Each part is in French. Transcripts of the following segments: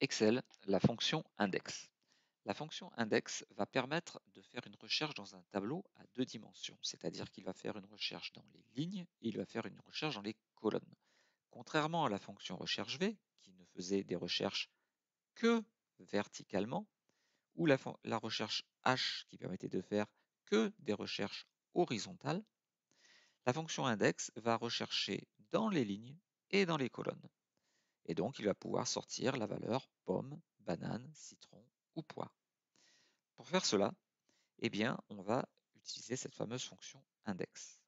Excel, la fonction index. La fonction index va permettre de faire une recherche dans un tableau à deux dimensions, c'est-à-dire qu'il va faire une recherche dans les lignes et il va faire une recherche dans les colonnes. Contrairement à la fonction recherche V, qui ne faisait des recherches que verticalement, ou la, la recherche H qui permettait de faire que des recherches horizontales, la fonction index va rechercher dans les lignes et dans les colonnes. Et donc, il va pouvoir sortir la valeur pomme, banane, citron ou poire. Pour faire cela, eh bien, on va utiliser cette fameuse fonction index.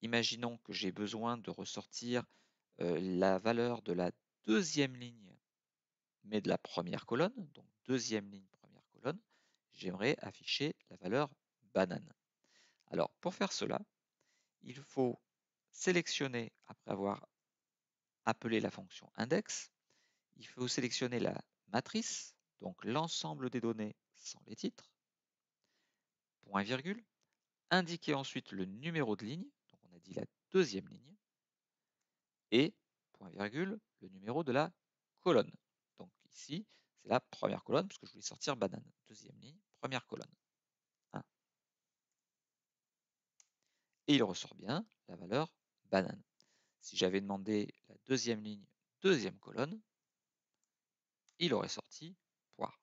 Imaginons que j'ai besoin de ressortir euh, la valeur de la deuxième ligne, mais de la première colonne, donc deuxième ligne, première colonne, j'aimerais afficher la valeur banane. Alors, pour faire cela, il faut sélectionner, après avoir appeler la fonction index, il faut sélectionner la matrice, donc l'ensemble des données sans les titres, point virgule, indiquer ensuite le numéro de ligne, donc on a dit la deuxième ligne, et point virgule, le numéro de la colonne. Donc ici, c'est la première colonne, puisque je voulais sortir banane. Deuxième ligne, première colonne. Et il ressort bien la valeur banane. Si j'avais demandé la deuxième ligne, deuxième colonne, il aurait sorti poire.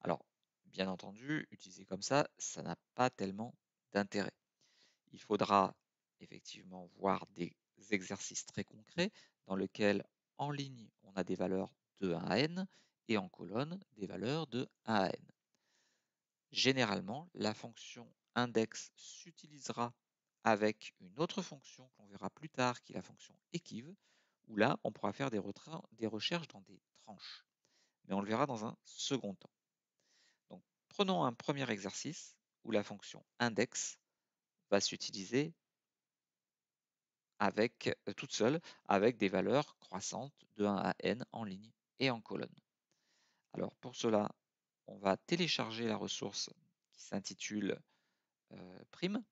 Alors, bien entendu, utiliser comme ça, ça n'a pas tellement d'intérêt. Il faudra effectivement voir des exercices très concrets dans lesquels en ligne, on a des valeurs de 1 à n et en colonne, des valeurs de 1 à n. Généralement, la fonction index s'utilisera avec une autre fonction qu'on verra plus tard, qui est la fonction équive, où là, on pourra faire des, des recherches dans des tranches. Mais on le verra dans un second temps. Donc, prenons un premier exercice où la fonction index va s'utiliser avec euh, toute seule avec des valeurs croissantes de 1 à n en ligne et en colonne. Alors pour cela, on va télécharger la ressource qui s'intitule euh, prime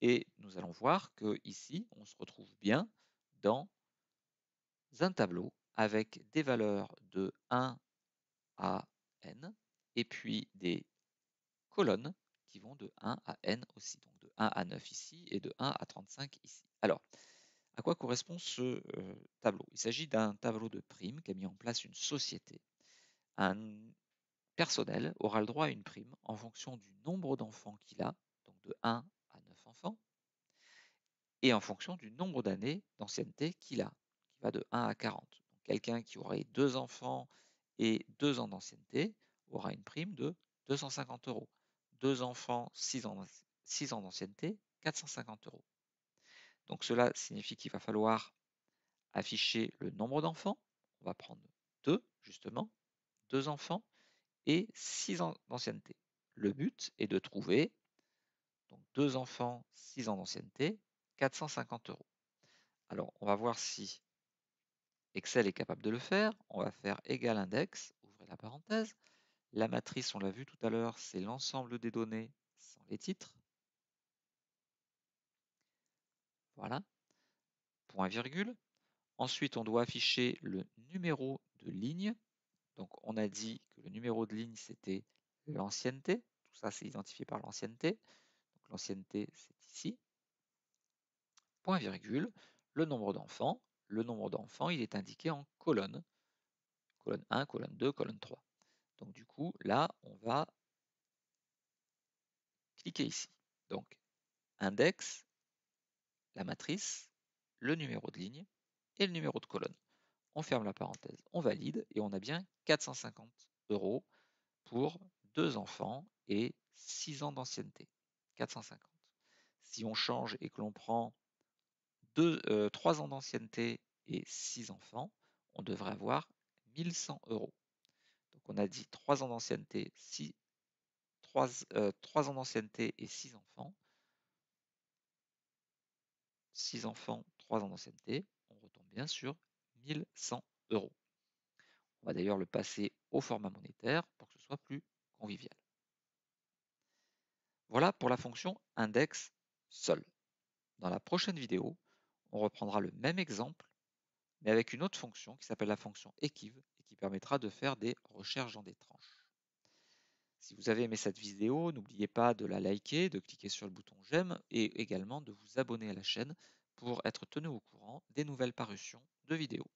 et nous allons voir que ici, on se retrouve bien dans un tableau avec des valeurs de 1 à n et puis des colonnes qui vont de 1 à n aussi, donc de 1 à 9 ici et de 1 à 35 ici. Alors, à quoi correspond ce euh, tableau? Il s'agit d'un tableau de prime qui a mis en place une société. Un personnel aura le droit à une prime en fonction du nombre d'enfants qu'il a, donc de 1 et en fonction du nombre d'années d'ancienneté qu'il a, qui va de 1 à 40. Quelqu'un qui aurait deux enfants et deux ans d'ancienneté aura une prime de 250 euros. Deux enfants, 6 ans, 6 ans d'ancienneté, 450 euros. Donc cela signifie qu'il va falloir afficher le nombre d'enfants. On va prendre deux, justement, deux enfants et 6 ans d'ancienneté. Le but est de trouver donc deux enfants, 6 ans d'ancienneté, 450 euros. Alors, on va voir si Excel est capable de le faire. On va faire égal index, ouvrez la parenthèse. La matrice, on l'a vu tout à l'heure, c'est l'ensemble des données sans les titres. Voilà. Point virgule. Ensuite, on doit afficher le numéro de ligne. Donc, on a dit que le numéro de ligne, c'était l'ancienneté. Tout ça, c'est identifié par l'ancienneté l'ancienneté c'est ici, point virgule, le nombre d'enfants, le nombre d'enfants il est indiqué en colonne, colonne 1, colonne 2, colonne 3. Donc du coup là on va cliquer ici. Donc index, la matrice, le numéro de ligne et le numéro de colonne. On ferme la parenthèse, on valide et on a bien 450 euros pour deux enfants et 6 ans d'ancienneté. 450. Si on change et que l'on prend 2, 3 euh, ans d'ancienneté et 6 enfants, on devrait avoir 1100 euros. Donc on a dit 3 ans d'ancienneté, 3, 3 ans d'ancienneté et 6 enfants. 6 enfants, 3 ans d'ancienneté, on retombe bien sur 1100 euros. On va d'ailleurs le passer au format monétaire pour que ce soit plus convivial. Voilà pour la fonction index seul. Dans la prochaine vidéo, on reprendra le même exemple mais avec une autre fonction qui s'appelle la fonction Equiv et qui permettra de faire des recherches dans des tranches. Si vous avez aimé cette vidéo, n'oubliez pas de la liker, de cliquer sur le bouton j'aime et également de vous abonner à la chaîne pour être tenu au courant des nouvelles parutions de vidéos.